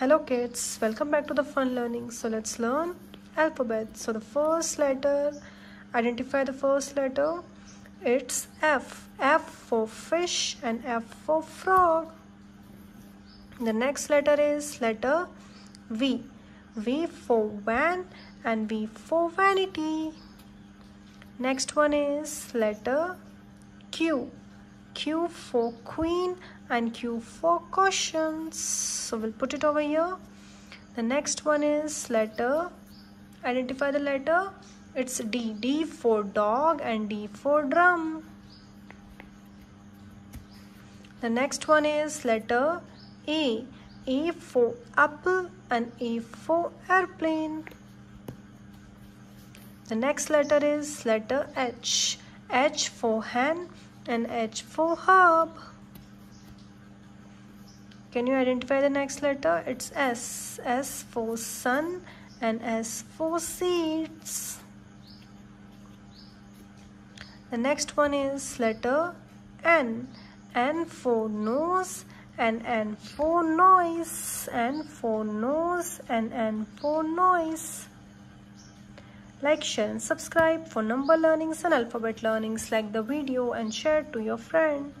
Hello kids, welcome back to the fun learning. So let's learn alphabet. So the first letter, identify the first letter. It's F. F for fish and F for frog. The next letter is letter V. V for van and V for vanity. Next one is letter Q. Q for queen and Q for questions. So we'll put it over here. The next one is letter. Identify the letter. It's D. D for dog and D for drum. The next one is letter A. A for apple and A for airplane. The next letter is letter H. H for hen and H for herb. Can you identify the next letter? It's S. S for sun and S for seeds. The next one is letter N. N for nose and N for noise. N for nose and N for noise. Like, share and subscribe for number learnings and alphabet learnings. Like the video and share to your friend.